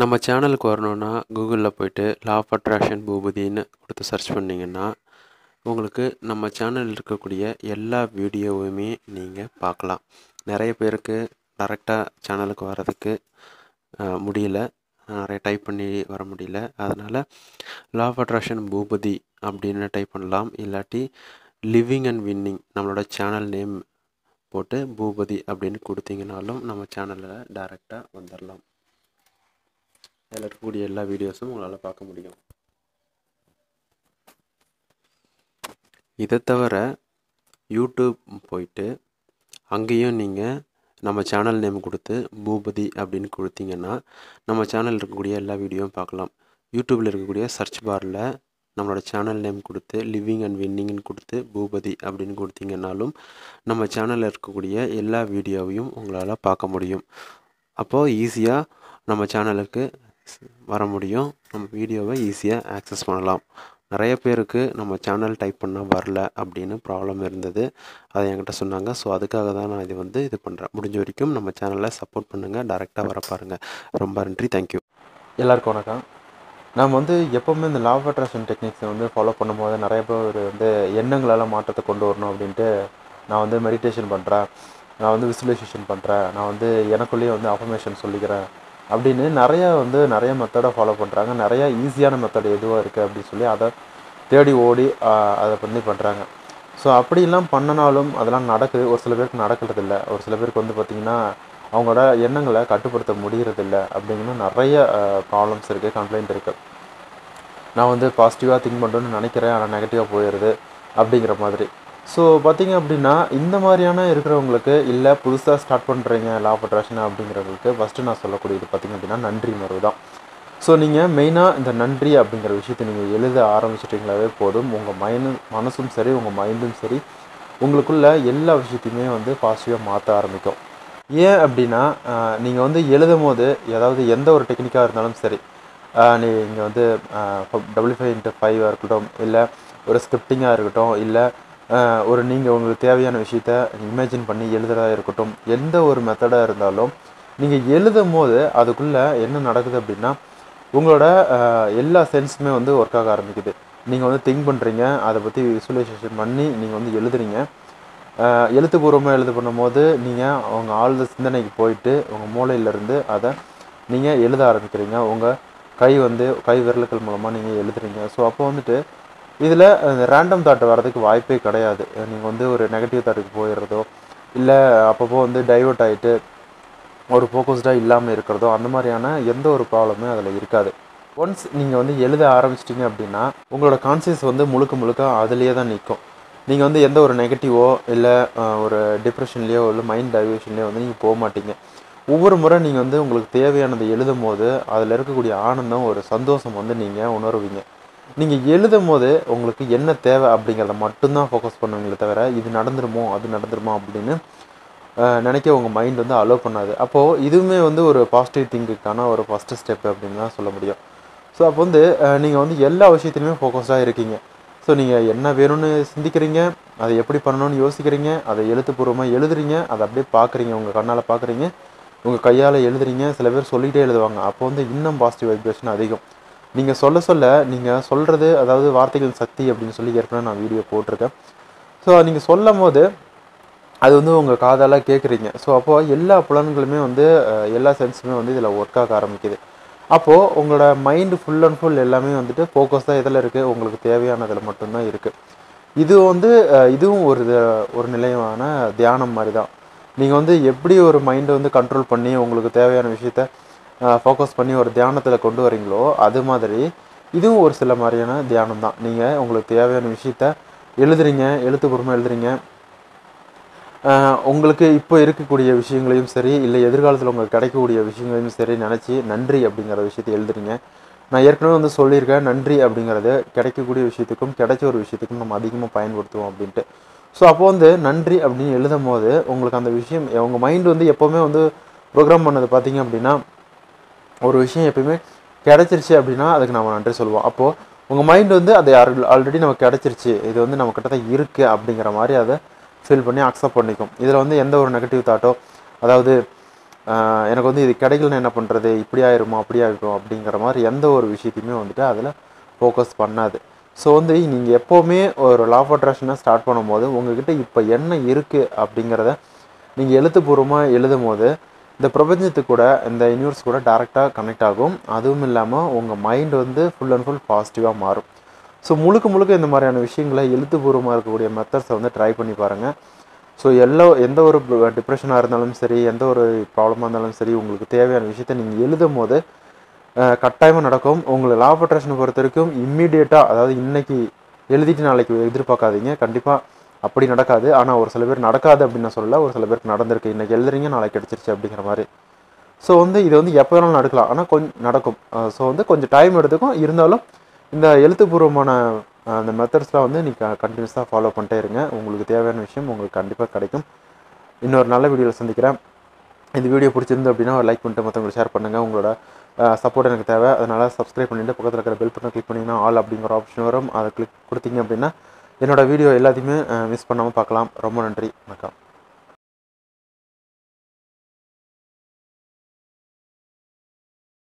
நம்ம சேனலுக்கு வரணுன்னா கூகுளில் போய்ட்டு லா ஆஃப் அட்ராக்ஷன் பூபதின்னு கொடுத்து சர்ச் பண்ணிங்கன்னா உங்களுக்கு நம்ம சேனலில் இருக்கக்கூடிய எல்லா வீடியோவுமே நீங்கள் பார்க்கலாம். நிறைய பேருக்கு டேரெக்டாக சேனலுக்கு வர்றதுக்கு முடியல. நிறைய டைப் பண்ணி வர முடியல. அதனால் லா ஆஃப் அட்ராக்ஷன் பூபதி அப்படின்னு டைப் பண்ணலாம். இல்லாட்டி லிவிங் அண்ட் வின்னிங் நம்மளோட சேனல் நேம் போட்டு பூபதி அப்படின்னு கொடுத்தீங்கனாலும் நம்ம சேனலில் டேரெக்டாக வந்துடலாம் அதில் இருக்கக்கூடிய எல்லா வீடியோஸும் உங்களால் பார்க்க முடியும். இதை தவிர யூடியூப் போயிட்டு அங்கேயும் நீங்கள் நம்ம சேனல் நேம் கொடுத்து பூபதி அப்படின்னு கொடுத்தீங்கன்னா நம்ம சேனல் இருக்கக்கூடிய எல்லா வீடியோவும் பார்க்கலாம். யூடியூப்பில் இருக்கக்கூடிய சர்ச் பாரில் நம்மளோட சேனல் நேம் கொடுத்து லிவிங் அண்ட் வின்னிங்னு கொடுத்து பூபதி அப்படின்னு கொடுத்தீங்கன்னாலும் நம்ம சேனலில் இருக்கக்கூடிய எல்லா வீடியோவையும் உங்களால் பார்க்க முடியும். அப்போது ஈஸியாக நம்ம சேனலுக்கு வர முடியும். நம்ம வீடியோவை ஈஸியாக ஆக்சஸ் பண்ணலாம். நிறைய பேருக்கு நம்ம சேனல் டைப் பண்ண வரல அப்படின்னு ப்ராப்ளம் இருந்தது. அதை என்கிட்ட சொன்னாங்க. ஸோ அதுக்காக தான் நான் இது வந்து இது பண்ணுறேன் முடிஞ்ச வரைக்கும் நம்ம சேனலை சப்போர்ட் பண்ணுங்கள் டேரெக்டாக வர பாருங்கள் ரொம்ப நன்றி. தேங்க்யூ எல்லாருக்கும் வணக்கம். நாம் வந்து எப்போவுமே இந்த லா ஆஃப் அட்ராக்ஷன் டெக்னிக்ஸை வந்து ஃபாலோ பண்ணும்போது நிறைய பேர் வந்து எண்ணங்களால் மாற்றத்தை கொண்டு வரணும் அப்படின்ட்டு நான் வந்து மெடிடேஷன் பண்ணுறேன் நான் வந்து விசுவலைசேஷன் பண்ணுறேன் நான் வந்து எனக்குள்ளேயே வந்து அஃபர்மேஷன் சொல்லிக்கிறேன். அப்படின்னு நிறையா வந்து நிறைய மெத்தடை ஃபாலோ பண்ணுறாங்க நிறையா ஈஸியான மெத்தட் எதுவாக இருக்குது அப்படின்னு சொல்லி அதை தேடி ஓடி அதை பண்ணி பண்ணுறாங்க ஸோ அப்படிலாம் பண்ணனாலும் அதெல்லாம் நடக்குது. ஒரு சில பேருக்கு நடக்கிறதில்ல. ஒரு சில பேருக்கு வந்து பார்த்திங்கன்னா அவங்களோட எண்ணங்களை கட்டுப்படுத்த முடிகிறதில்ல அப்படிங்கிற நிறைய ப்ராப்ளம்ஸ் இருக்குது கம்ப்ளைண்ட் இருக்குது நான் வந்து பாசிட்டிவாக திங்க் பண்ணுறேன்னு நினைக்கிறேன். ஆனால் நெகட்டிவாக போயிடுது அப்படிங்கிற மாதிரி. ஸோ பார்த்தீங்க அப்படின்னா இந்த மாதிரியான இருக்கிறவங்களுக்கு இல்லை புதுசாக ஸ்டார்ட் பண்ணுறீங்க லா ஆஃப் அட்ராக்ஷன் அப்படிங்கிறவங்களுக்கு ஃபஸ்ட்டு நான் சொல்லக்கூடியது பார்த்தீங்க அப்படின்னா நன்றி உணர்வு தான். ஸோ நீங்கள் மெயினாக இந்த நன்றி அப்படிங்கிற விஷயத்தை நீங்கள் எழுத ஆரம்பிச்சிட்டிங்களாவே போதும். உங்கள் மைண்டு மனசும் சரி உங்கள் மைண்டும் சரி உங்களுக்குள்ள எல்லா விஷயத்தையுமே வந்து பாசிட்டிவாக மாற்ற ஆரம்பிக்கும். ஏன் அப்படின்னா நீங்கள் வந்து எழுதும் போது ஏதாவது எந்த ஒரு டெக்னிக்காக இருந்தாலும் சரி நீங்கள் வந்து டபுள்யூ ஃபைவ் இன்ட்டு ஃபைவாக இருக்கட்டும் இல்லை ஒரு ஸ்கிரிப்டிங்காக இருக்கட்டும் இல்லை ஒரு நீங்கள் உங்களுக்கு தேவையான விஷயத்த இமேஜின் பண்ணி எழுதுறதா இருக்கட்டும் எந்த ஒரு மெத்தடாக இருந்தாலும் நீங்கள் எழுதும் போது அதுக்குள்ளே என்ன நடக்குது அப்படின்னா உங்களோட எல்லா சென்ஸுமே வந்து ஒர்க் ஆக ஆரம்பிக்குது. நீங்கள் வந்து திங்க் பண்ணுறீங்க அதை பற்றி விசுவலைசேஷன் பண்ணி நீங்கள் வந்து எழுதுறீங்க. எழுத்துப்பூர்வமாக எழுது பண்ணும்போது நீங்கள் உங்கள் ஆழ்ந்த சிந்தனைக்கு போயிட்டு உங்கள் மூளையிலேருந்து அதை நீங்கள் எழுத ஆரம்பிக்கிறீங்க. உங்கள் கை வந்து கை விரலுக்கள் மூலமாக நீங்கள் எழுதுறீங்க. ஸோ அப்போ வந்துட்டு இதில் ரேண்டம் தாட் வர்றதுக்கு வாய்ப்பே கிடையாது. நீங்கள் வந்து ஒரு நெகட்டிவ் தாட்டுக்கு போயிடுறதோ இல்லை அப்பப்போ வந்து டைவர்ட் ஆகிட்டு ஒரு ஃபோக்கஸ்டாக இல்லாமல் இருக்கிறதோ அந்த மாதிரியான எந்த ஒரு ப்ராப்ளமே அதில் இருக்காது. ஒன்ஸ் நீங்கள் வந்து எழுத ஆரம்பிச்சிட்டிங்க அப்படின்னா உங்களோட கான்சியஸ் வந்து முழுக்க முழுக்க அதுலேயே தான் நிற்கும் நீங்கள் வந்து எந்த ஒரு நெகட்டிவோ இல்லை ஒரு டிப்ரெஷன்லேயோ இல்லை மைண்ட் டைவர்ஷன்லேயோ வந்து நீங்கள் போக மாட்டீங்க. ஒவ்வொரு முறை நீங்கள் வந்து உங்களுக்கு தேவையானதை எழுதும் போது அதில் இருக்கக்கூடிய ஆனந்தம் ஒரு சந்தோஷம் வந்து நீங்கள் உணருவீங்க. நீங்கள் எழுதும் போது உங்களுக்கு என்ன தேவை அப்படிங்கிறத மட்டும்தான் ஃபோக்கஸ் பண்ணுவீங்களே தவிர இது நடந்துருமோ அது நடந்துருமோ அப்படின்னு நினைக்க உங்கள் மைண்ட் வந்து அலோவ் பண்ணாது. அப்போது இதுவுமே வந்து ஒரு பாசிட்டிவ் திங்குக்கான ஒரு ஃபஸ்ட்டு ஸ்டெப் அப்படின்னு தான் சொல்ல முடியும். ஸோ அப்போ வந்து நீங்கள் வந்து எல்லா விஷயத்துலையுமே ஃபோக்கஸ்டாக இருக்கீங்க. ஸோ நீங்கள் என்ன வேணும்னு சிந்திக்கிறீங்க அதை எப்படி பண்ணணும்னு யோசிக்கிறீங்க அதை எழுத்துப்பூர்வமாக எழுதுறீங்க அதை அப்படியே பார்க்குறீங்க உங்கள் கண்ணால் பார்க்குறீங்க உங்கள் கையால் எழுதுறீங்க சில பேர் சொல்லிகிட்டே எழுதுவாங்க. அப்போ வந்து இன்னும் பாசிட்டிவ் வைப்ரேஷன் அதிகம். நீங்கள் சொல்ல சொல்ல நீங்கள் சொல்கிறது அதாவது வார்த்தைகள் சக்தி அப்படின்னு சொல்லி ஏற்கனவே நான் வீடியோ போட்டிருக்கேன். ஸோ நீங்கள் சொல்லும் போது அது வந்து உங்கள் காதால் கேட்குறீங்க ஸோ அப்போது எல்லா புலன்களுமே வந்து எல்லா சென்ஸுமே வந்து இதில் ஒர்க் ஆக ஆரம்பிக்குது. அப்போது உங்களோட மைண்டு ஃபுல் அண்ட் ஃபுல் எல்லாமே வந்துட்டு ஃபோக்கஸ் தான் இதில் இருக்குது உங்களுக்கு தேவையானதில் மட்டும்தான் இருக்குது இது வந்து இதுவும் ஒரு ஒரு நிலையான தியானம் மாதிரி தான் நீங்கள் வந்து எப்படி ஒரு மைண்டை வந்து கண்ட்ரோல் பண்ணி உங்களுக்கு தேவையான விஷயத்த ஃபோக்கஸ் பண்ணி ஒரு தியானத்தில் கொண்டு வரீங்களோ அது மாதிரி இதுவும் ஒரு சில மாதிரியான தியானம் தான். நீங்கள் உங்களுக்கு தேவையான விஷயத்த எழுதுறீங்க எழுத்துப்பூர்வமாக எழுதுறீங்க. உங்களுக்கு இப்போ இருக்கக்கூடிய விஷயங்களையும் சரி இல்லை எதிர்காலத்தில் உங்களுக்கு கிடைக்கக்கூடிய விஷயங்களையும் சரி நினச்சி நன்றி அப்படிங்கிற விஷயத்தை எழுதுறீங்க. நான் ஏற்கனவே வந்து சொல்லியிருக்கேன் நன்றி அப்படிங்கிறது கிடைக்கக்கூடிய விஷயத்துக்கும் கிடைச்ச ஒரு விஷயத்துக்கும் நம்ம அதிகமாக பயன்படுத்துவோம் அப்படின்ட்டு. ஸோ அப்போ வந்து நன்றி அப்படின்னு எழுதும் போது உங்களுக்கு அந்த விஷயம் உங்கள் மைண்டு வந்து எப்போவுமே வந்து ப்ரோக்ராம் பண்ணது பார்த்தீங்க அப்படின்னா ஒரு விஷயம் எப்பயுமே கிடைச்சிருச்சு அப்படின்னா அதுக்கு நம்ம நன்றி சொல்லுவோம். அப்போது உங்கள் மைண்ட் வந்து அதை ஆல்ரெடி நமக்கு கிடைச்சிருச்சு. இது வந்து நம்ம கிட்ட தான் இருக்குது அப்படிங்கிற மாதிரி அதை ஃபீல் பண்ணி அக்செப்ட் பண்ணிக்கும். இதில் வந்து எந்த ஒரு நெகட்டிவ் தாட்டோ அதாவது எனக்கு வந்து இது கிடைக்கலன்னு என்ன பண்ணுறது இப்படி ஆயிருமோ அப்படி ஆயிருக்கும் அப்படிங்கிற மாதிரி எந்த ஒரு விஷயத்தையுமே வந்துட்டு அதில் ஃபோக்கஸ் பண்ணாது. ஸோ வந்து நீங்கள் எப்போவுமே ஒரு லா ஆஃப் அட்ராக்ஷனை ஸ்டார்ட் பண்ணும்போது உங்ககிட்ட இப்போ என்ன இருக்குது அப்படிங்கிறத நீங்கள் எழுத்துப்பூர்வமாக எழுதும் போது இந்த பிரபஞ்சத்து கூட இந்த யூனிவர்ஸ் கூட டேரெக்டாக கனெக்ட் ஆகும். அதுவும் இல்லாமல் உங்கள் மைண்ட் வந்து ஃபுல் அண்ட் ஃபுல் பாசிட்டிவாக மாறும். ஸோ முழுக்க முழுக்க இந்த மாதிரியான விஷயங்களை எழுத்துப்பூர்வமாக இருக்கக்கூடிய மெத்தட்ஸை வந்து ட்ரை பண்ணி பாருங்கள் ஸோ எல்லா எந்த ஒரு டிப்ரெஷனாக இருந்தாலும் சரி எந்த ஒரு ப்ராப்ளமாக இருந்தாலும் சரி உங்களுக்கு தேவையான விஷயத்த நீங்கள் எழுதும் போது கட்டாயமாக நடக்கும். உங்களை லா ஆஃப் அட்ராக்ஷனை பொறுத்த வரைக்கும் இம்மிடியேட்டாக அதாவது இன்றைக்கி எழுதிட்டு நாளைக்கு எதிர்பார்க்காதீங்க. கண்டிப்பாக அப்படி நடக்காது. ஆனால் ஒரு சில பேர் நடக்காது அப்படின்னு நான் சொல்லல. ஒரு சில பேருக்கு நடந்திருக்கு. இன்னைக்கு எழுதுறீங்க நாளைக்கு கிடச்சிருச்சு அப்படிங்கிற மாதிரி. ஸோ வந்து இது வந்து எப்போ வேணாலும் நடக்கலாம். ஆனால் கொஞ்சம் நடக்கும். ஸோ வந்து கொஞ்சம் டைம் எடுத்துக்கும். இருந்தாலும் இந்த எழுத்துப்பூர்வமான அந்த மெத்தட்ஸ்லாம் வந்து நீங்கள் கண்டினியூஸாக ஃபாலோ பண்ணிட்டே இருங்க. உங்களுக்கு தேவையான விஷயம் உங்களுக்கு கண்டிப்பாக கிடைக்கும். இன்னொரு நல்ல வீடியோவில் சந்திக்கிறேன். இந்த வீடியோ பிடிச்சிருந்து அப்படின்னா ஒரு லைக் பண்ணிட்டு மற்றவங்களுக்கு ஷேர் பண்ணுங்கள் உங்களோட சப்போர்ட் எனக்கு தேவை. அதனால் சப்ஸ்கிரைப் பண்ணிவிட்டு பக்கத்தில் இருக்கிற பெல் பட்டன் கிளிக் பண்ணிங்கன்னா ஆல் அப்படிங்கிற ஆப்ஷன் வரும். அதை கிளிக் கொடுத்தீங்க அப்படின்னா என்னோடய வீடியோ எல்லாத்தையுமே மிஸ் பண்ணாமல் பார்க்கலாம். ரொம்ப நன்றி. வணக்கம்.